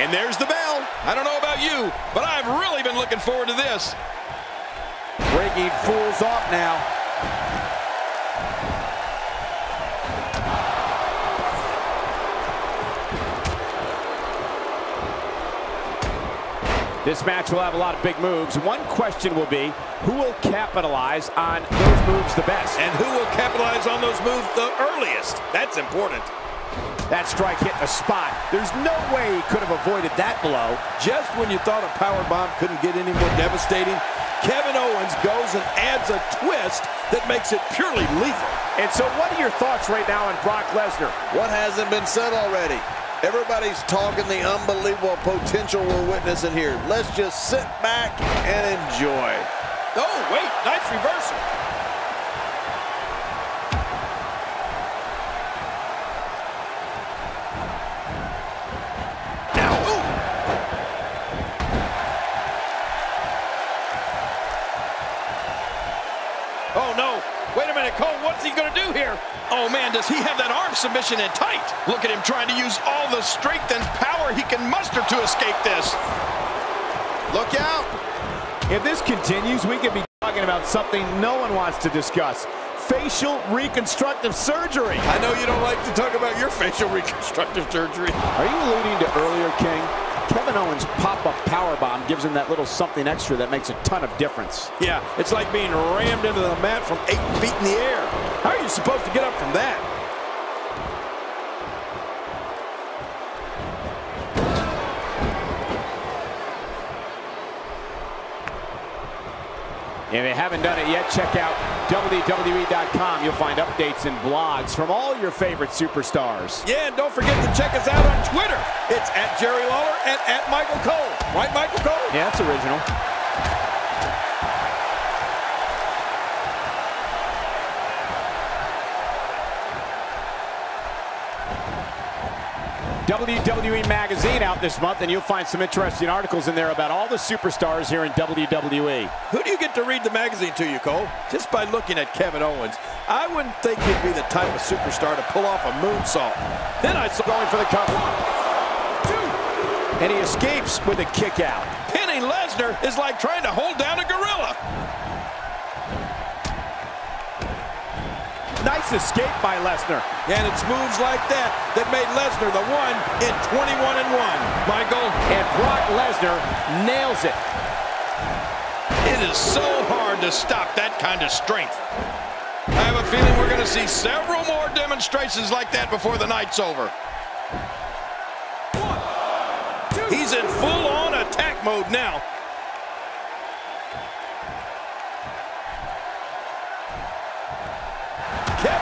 And there's the bell. I don't know about you, but I've really been looking forward to this. Breaking fools off now. This match will have a lot of big moves. One question will be, who will capitalize on those moves the best? And who will capitalize on those moves the earliest? That's important. That strike hit the spot. There's no way he could have avoided that blow. Just when you thought a power bomb couldn't get any more devastating, Kevin Owens goes and adds a twist that makes it purely lethal. And so what are your thoughts right now on Brock Lesnar? What hasn't been said already? Everybody's talking the unbelievable potential we're witnessing here. Let's just sit back and enjoy. Oh, wait, nice reversal. A minute, Cole, what's he going to do here? Oh, man, does he have that arm submission in tight? Look at him trying to use all the strength and power he can muster to escape this. Look out. If this continues, we could be talking about something no one wants to discuss. Facial reconstructive surgery. I know you don't like to talk about your facial reconstructive surgery. Are you alluding to earlier, King? Kevin Owens' pop-up powerbomb gives him that little something extra that makes a ton of difference. Yeah, it's like being rammed into the mat from eight feet in the air. How are you supposed to get up from that? If you haven't done it yet, check out WWE.com. You'll find updates and blogs from all your favorite superstars. Yeah, and don't forget to check us out on Twitter. It's at Jerry Lawler and at Michael Cole. Right, Michael Cole? Yeah, that's original. WWE Magazine out this month, and you'll find some interesting articles in there about all the superstars here in WWE. Who do you get to read the magazine to you, Cole? Just by looking at Kevin Owens, I wouldn't think he'd be the type of superstar to pull off a moonsault. Then I'd Going for the cover. And he escapes with a kick out. pinning Lesnar is like trying to hold down a gorilla. Nice escape by Lesnar. And it's moves like that that made Lesnar the one in 21 and 1. Michael, And Brock Lesnar nails it. it is so hard to stop that kind of strength. I have a feeling we're going to see several more demonstrations like that before the night's over. He's in full-on attack mode now.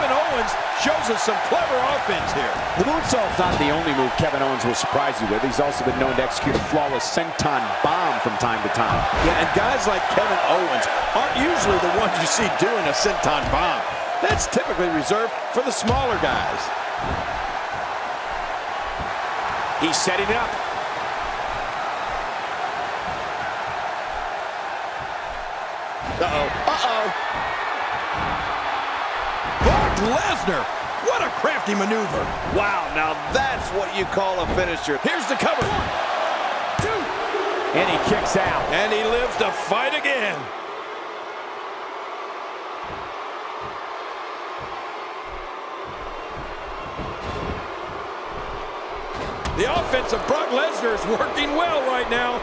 Kevin Owens shows us some clever offense here. The moonsault's not the only move Kevin Owens will surprise you with. He's also been known to execute a flawless senton bomb from time to time. Yeah, and guys like Kevin Owens aren't usually the ones you see doing a senton bomb. That's typically reserved for the smaller guys. He's setting it up. Uh-oh. Uh-oh. Brock Lesnar. What a crafty maneuver. Wow, now that's what you call a finisher. Here's the cover. And he kicks out. And he lives to fight again. The offense of Brock Lesnar is working well right now.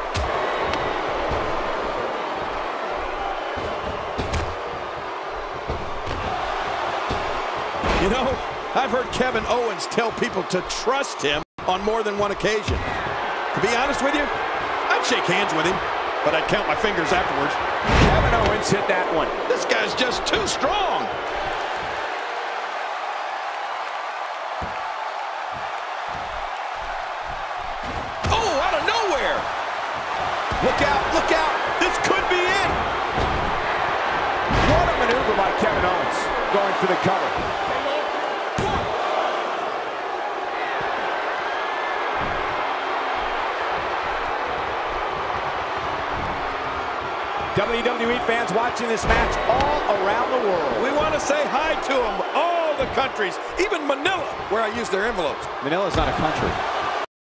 You know, I've heard Kevin Owens tell people to trust him on more than one occasion. To be honest with you, I'd shake hands with him, but I'd count my fingers afterwards. Kevin Owens hit that one. This guy's just too strong. Oh, out of nowhere. Look out, look out. This could be it. What a maneuver by Kevin Owens. Going for the cover. WWE fans watching this match all around the world. We want to say hi to them, all the countries, even Manila, where I use their envelopes. Manila's not a country.